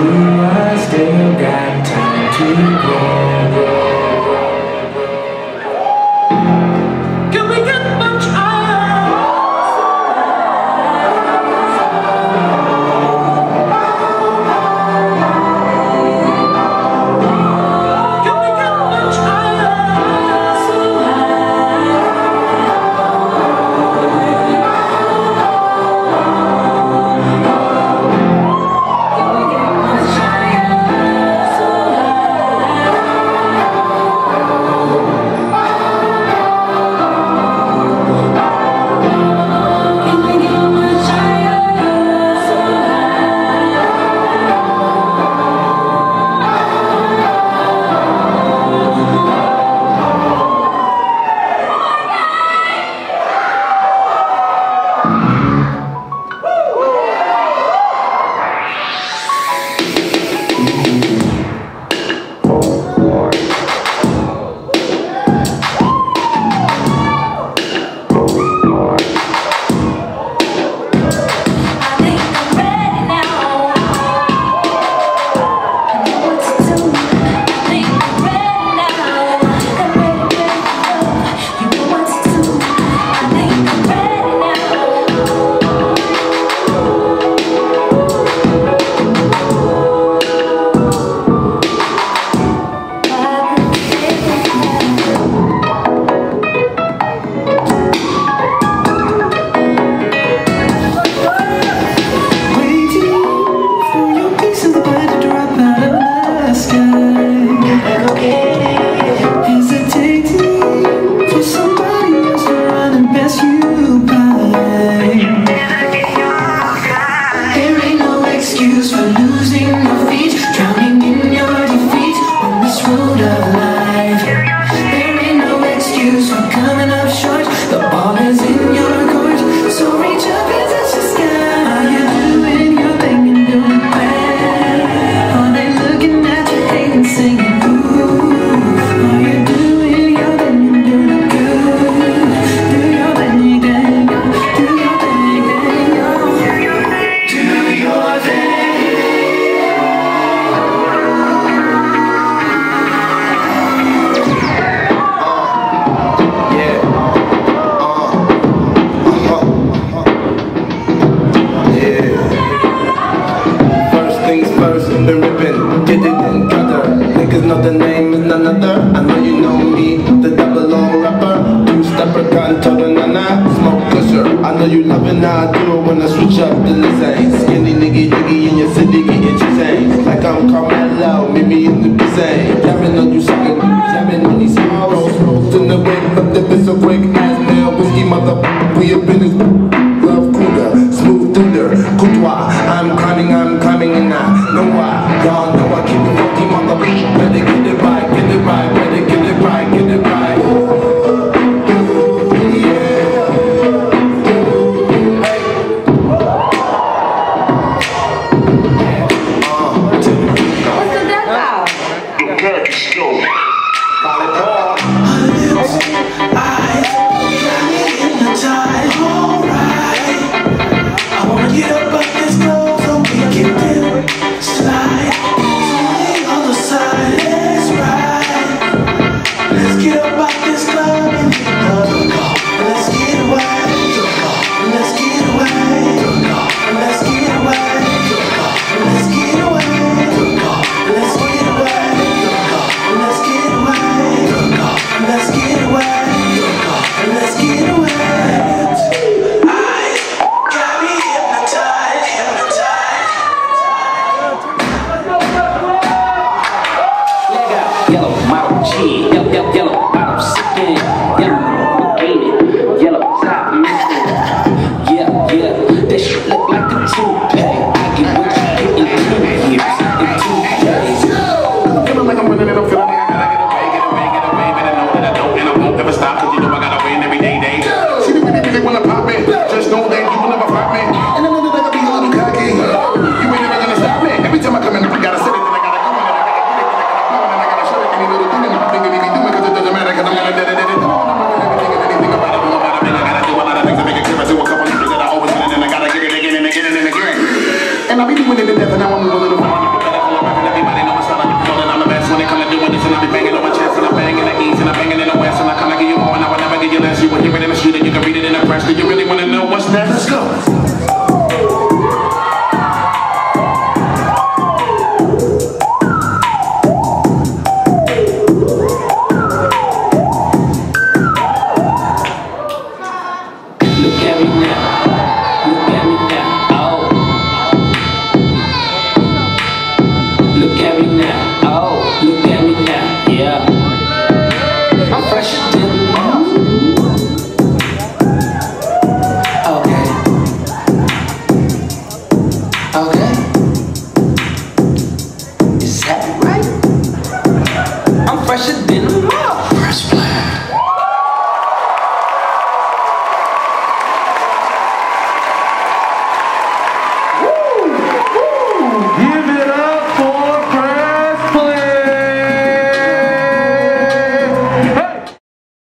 do I still got time to grow? been ripping, did it in gather. Niggas know the name is none other. I know you know me, the double O rapper. Two stepper gun, total nana, smoke gusher. I know you love it I do it when I switch up the lizards. Skinny nigga, nigga in your city, getting chisains. Like I'm Carmelo, meet me in the bizarre. Jamming on you, sucking, jamming on these hoes. rolls in the wake, but up the pistol quick ass now. Whiskey mother, we up business. Kentucky Scope. Do you really want to know what's next? Let's go. Okay.